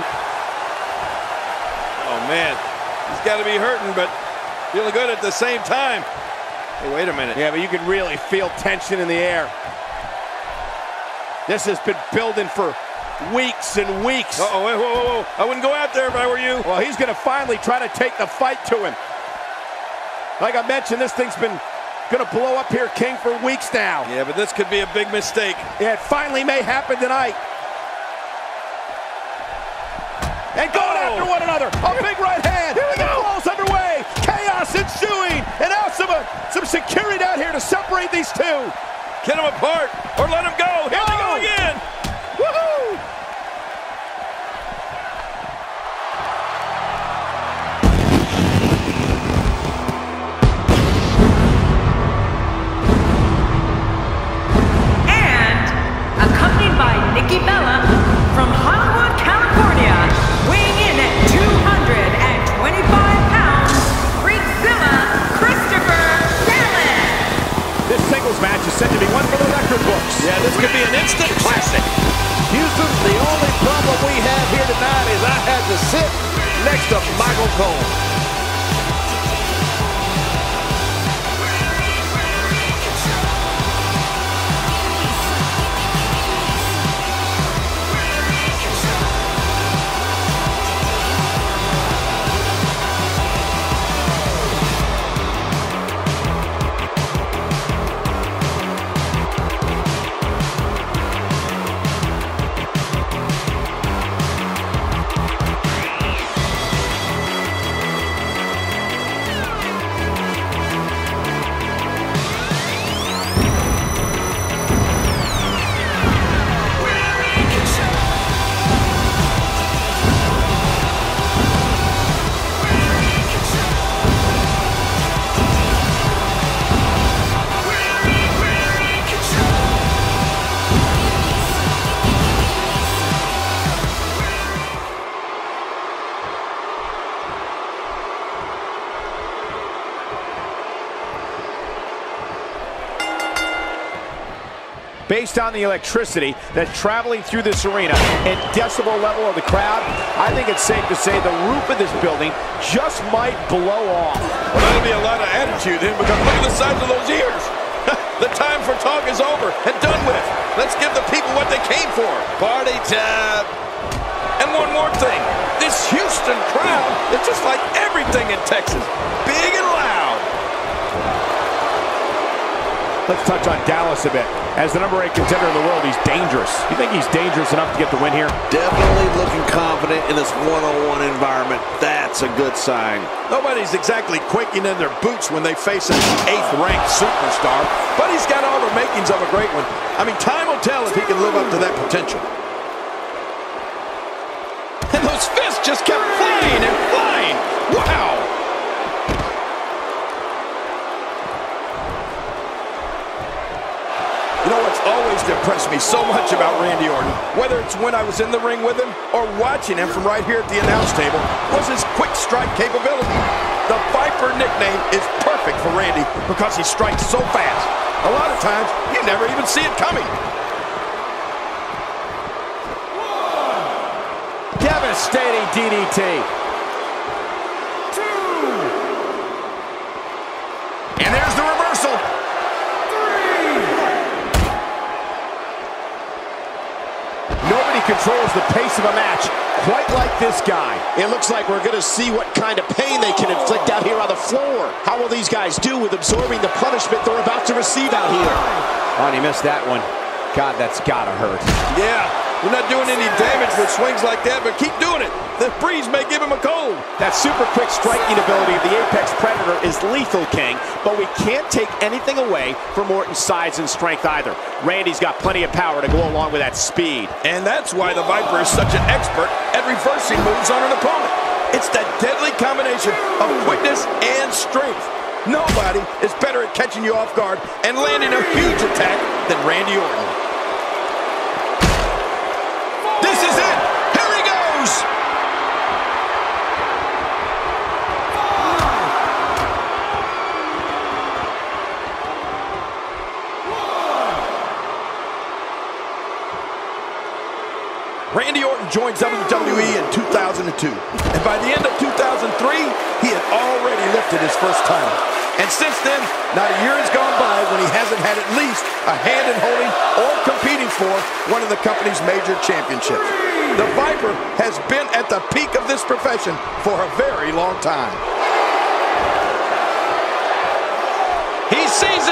Oh, man. He's got to be hurting, but feeling good at the same time. Hey, wait a minute. Yeah, but you can really feel tension in the air. This has been building for weeks and weeks. Uh-oh, whoa, whoa, whoa. I wouldn't go out there if I were you. Well, he's going to finally try to take the fight to him. Like I mentioned, this thing's been going to blow up here, King, for weeks now. Yeah, but this could be a big mistake. Yeah, it finally may happen tonight. And going Oh. after one another. A big right hand. Here we go. The ball's underway. Chaos ensuing. And now some, uh, some security down here to separate these two. Get them apart or let them go. Here they go Oh. again. Based on the electricity that's traveling through this arena and decibel level of the crowd, I think it's safe to say the roof of this building just might blow off. Well, that'll be a lot of attitude then because look at the size of those ears. the time for talk is over and done with. Let's give the people what they came for. Party time. And one more thing. This Houston crowd is just like everything in Texas. Big and loud. Let's touch on Dallas a bit. As the number eight contender in the world, he's dangerous. You think he's dangerous enough to get the win here? Definitely looking confident in this one-on-one environment. That's a good sign. Nobody's exactly quaking in their boots when they face an eighth-ranked superstar, but he's got all the makings of a great one. I mean, time will tell if he can live up to that potential. And those fists just kept flying and flying. Depressed me so much about Randy Orton, whether it's when I was in the ring with him or watching him from right here at the announce table, was his quick strike capability. The Viper nickname is perfect for Randy because he strikes so fast. A lot of times, you never even see it coming. Devastating DDT. And there's the controls the pace of a match quite like this guy. It looks like we're going to see what kind of pain they can inflict out here on the floor. How will these guys do with absorbing the punishment they're about to receive out here? Oh, and he missed that one. God, that's gotta hurt. Yeah, you're not doing any damage with swings like that, but keep doing it. The breeze may give him a cold. That super quick striking ability of the Apex Predator is lethal, King, but we can't take anything away from Orton's size and strength either. Randy's got plenty of power to go along with that speed. And that's why the Viper is such an expert at reversing moves on an opponent. It's that deadly combination of quickness and strength. Nobody is better at catching you off guard and landing a huge attack than Randy Orton. This is it! Here he goes! Randy Orton joined WWE in 2002. And by the end of 2003, he had already lifted his first title. And since then, not a year has gone by when he hasn't had at least a hand in holding or competing for one of the company's major championships. The Viper has been at the peak of this profession for a very long time. He sees it.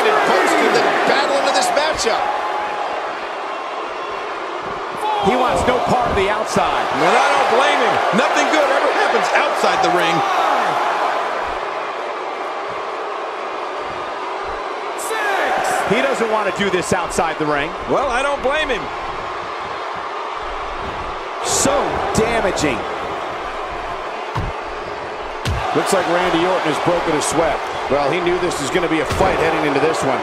Bragging and boasting than battling in this matchup. He wants no part of the outside. And I don't blame him. Nothing good ever happens outside the ring. He doesn't want to do this outside the ring. Well, I don't blame him. So damaging. Looks like Randy Orton has broken a sweat. Well, he knew this was going to be a fight heading into this one.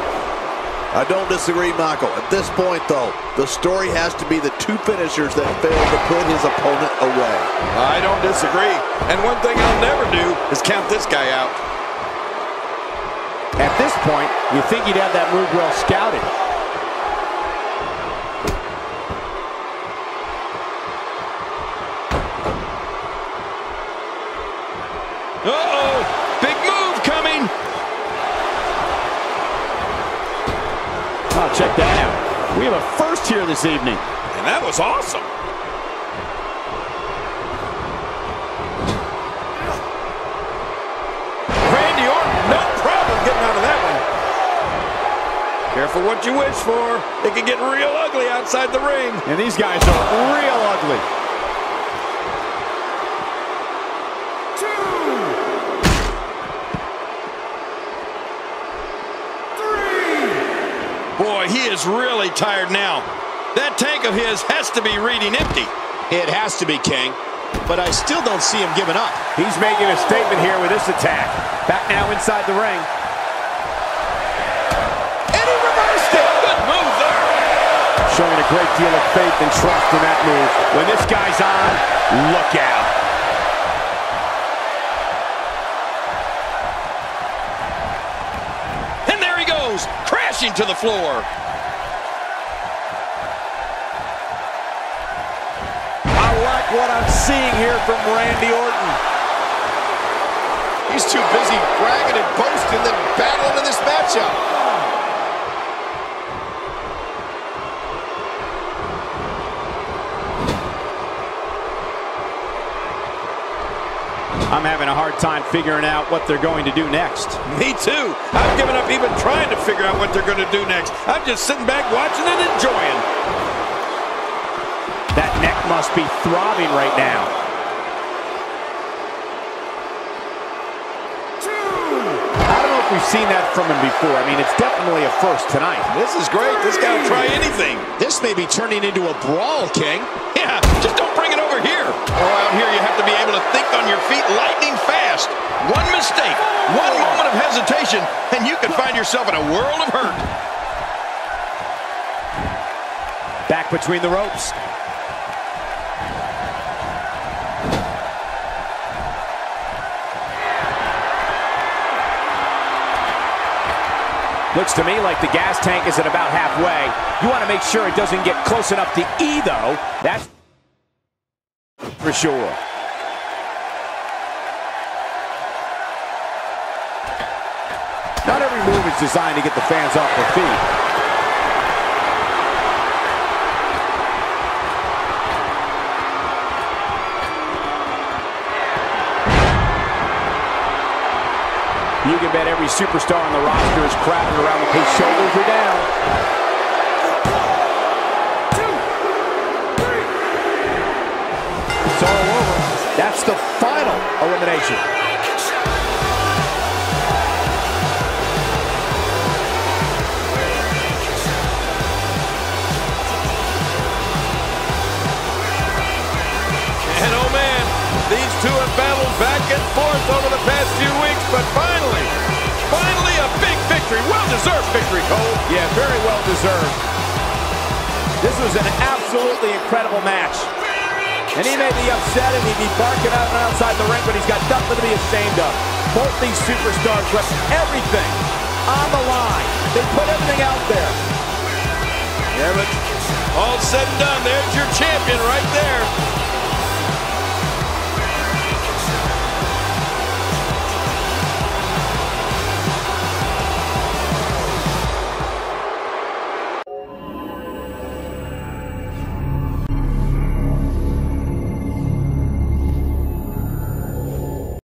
I don't disagree, Michael. At this point, though, the story has to be the two finishers that failed to put his opponent away. I don't disagree. And one thing I'll never do is count this guy out. At this point, you think he'd have that move well scouted. Uh-oh! Big move coming! Oh, check that out. We have a first here this evening. And that was awesome. Randy Orton, no problem getting out of that one. Careful what you wish for. It can get real ugly outside the ring. And these guys are real ugly. Boy, he is really tired now. That tank of his has to be reading empty. It has to be, King. But I still don't see him giving up. He's making a statement here with this attack. Back now inside the ring. And he reversed it. Good move there. Showing a great deal of faith and trust in that move. When this guy's on, look out. Crashing to the floor. I like what I'm seeing here from Randy Orton. He's too busy bragging and boasting than battling in this matchup. I'm having a hard time figuring out what they're going to do next. Me too. I've given up even trying to figure out what they're going to do next. I'm just sitting back watching and enjoying. That neck must be throbbing right now. I don't know if we've seen that from him before. I mean, it's definitely a first tonight. This is great. This guy will try anything. This may be turning into a brawl, King. Yeah, just don't bring it over here. Oh, out here you have to be able to think on your feet lightning fast. One mistake, one moment of hesitation, and you could find yourself in a world of hurt. Back between the ropes. Looks to me like the gas tank is at about halfway. You want to make sure it doesn't get close enough to E, though. That's for sure. Not every move is designed to get the fans off their feet. You can bet every superstar on the roster is crowded around the his shoulders are down. It's all over. That's the final elimination. Very well deserved. This was an absolutely incredible match. And he may be upset and he'd be barking out and outside the ring, but he's got nothing to be ashamed of. Both these superstars left everything on the line. They put everything out there. Yeah, but all said and done, there's your champion right there.